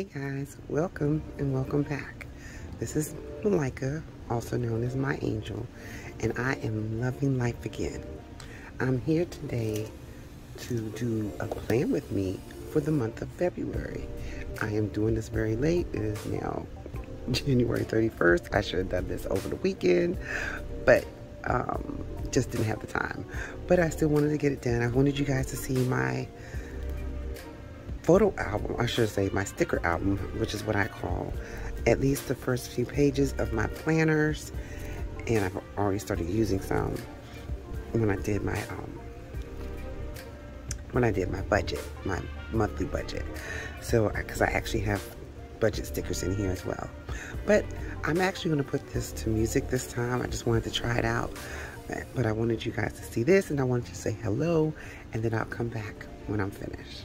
Hey guys, welcome and welcome back. This is Malika, also known as My Angel, and I am loving life again. I'm here today to do a plan with me for the month of February. I am doing this very late. It is now January 31st. I should have done this over the weekend, but um, just didn't have the time. But I still wanted to get it done. I wanted you guys to see my photo album, I should say my sticker album, which is what I call at least the first few pages of my planners. And I've already started using some when I did my um, when I did my budget, my monthly budget. So, because I actually have budget stickers in here as well. But I'm actually going to put this to music this time. I just wanted to try it out. But I wanted you guys to see this and I wanted to say hello and then I'll come back when I'm finished.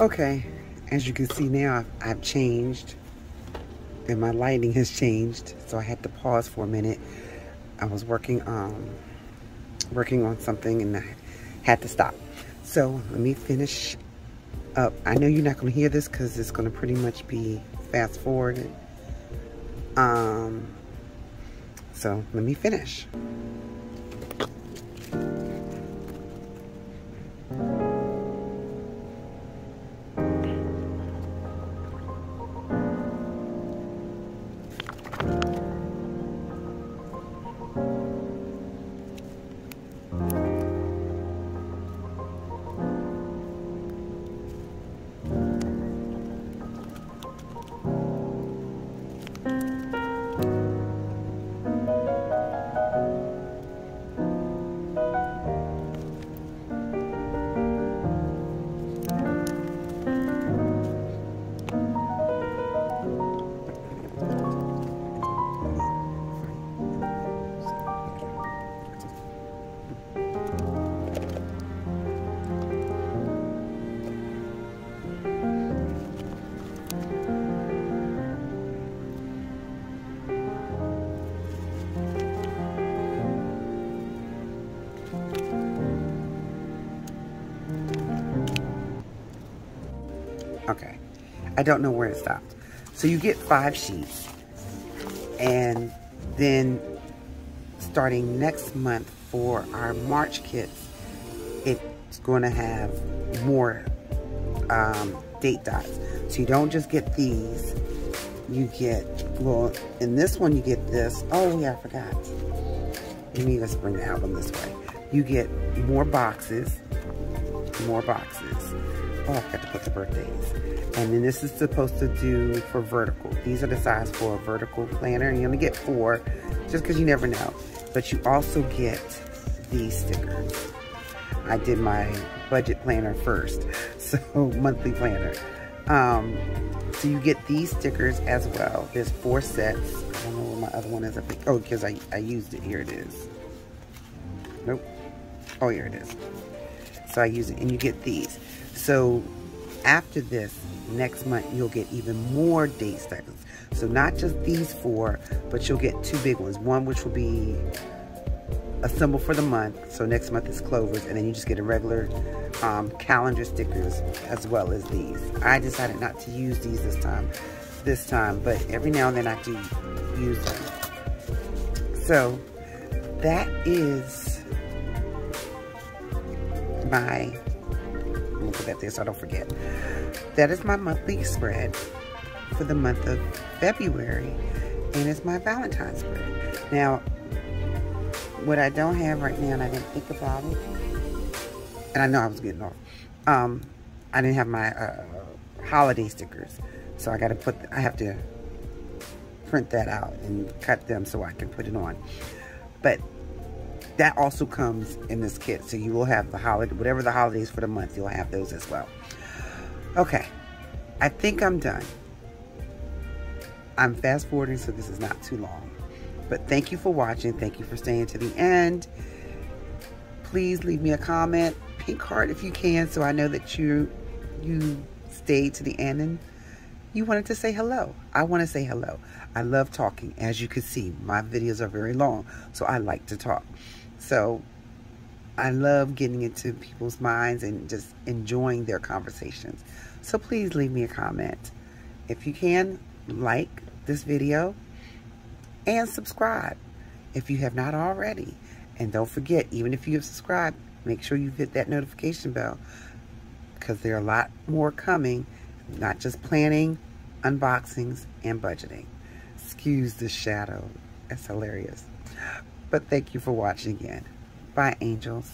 Okay, as you can see now, I've, I've changed and my lighting has changed. So I had to pause for a minute. I was working um, working on something and I had to stop. So let me finish up. I know you're not going to hear this because it's going to pretty much be fast forwarded. Um, so let me finish. Okay. I don't know where it stopped. So you get five sheets. And then starting next month for our March kits, it's going to have more um, date dots. So you don't just get these. You get, well, in this one you get this. Oh, yeah, I forgot. Let me just bring the album this way. You get more boxes, more boxes. Oh, I forgot to put the birthdays. And then this is supposed to do for vertical. These are the size for a vertical planner. And you only get four, just because you never know. But you also get these stickers. I did my budget planner first, so monthly planner. Um, so you get these stickers as well. There's four sets. I don't know where my other one is. Oh, because I, I used it. Here it is. Nope. Oh, here it is. So I use it. And you get these. So after this, next month, you'll get even more date stickers. So not just these four, but you'll get two big ones. One which will be a symbol for the month. So next month is Clovers. And then you just get a regular um, calendar stickers as well as these. I decided not to use these this time, this time, but every now and then I do use them. So that is my, That there so I don't forget. That is my monthly spread for the month of February and it's my Valentine's spread. Now, what I don't have right now, and I didn't think about it, and I know I was getting off. Um, I didn't have my uh, holiday stickers, so I got to put. I have to print that out and cut them so I can put it on. But that also comes in this kit, so you will have the holiday, whatever the holidays for the month, you'll have those as well. Okay, I think I'm done. I'm fast forwarding, so this is not too long. But thank you for watching. Thank you for staying to the end. Please leave me a comment pink heart if you can so I know that you you stayed to the end and you wanted to say hello. I want to say hello. I love talking. As you can see, my videos are very long, so I like to talk. So I love getting into people's minds and just enjoying their conversations. So please leave me a comment. If you can, like this video and subscribe if you have not already. And don't forget, even if you have subscribed, make sure you hit that notification bell because there are a lot more coming, not just planning, unboxings, and budgeting. Excuse the shadow. That's hilarious. But thank you for watching again. Bye, angels.